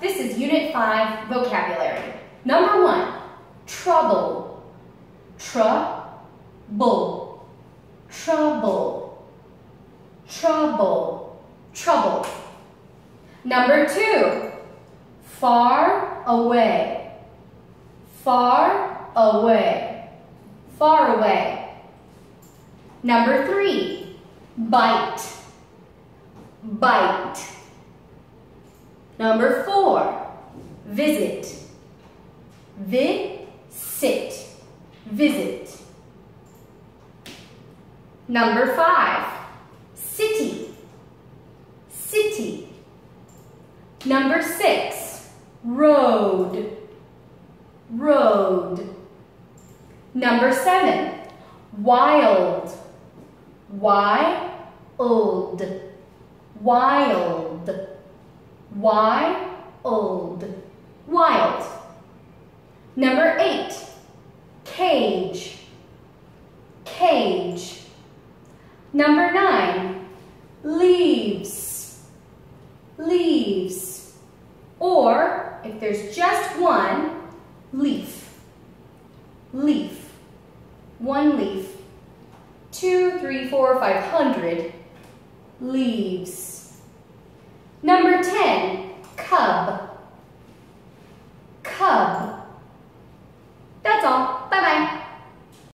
this is Unit 5 vocabulary. Number one, trouble. Trouble. Trouble. Trouble. Trouble. Number two, far away. Far away. Far away. Number three, bite. Bite. Number four, visit. Visit. Visit. Number five, city. City. Number six, road. Road. Number seven, wild. Wild. Wild. Wild. Wild. Number eight, cage. Cage. Number nine, leaves. Leaves. Or, if there's just one, leaf. Leaf. One leaf. Two, three, four, five hundred leaves. Number 10, cub.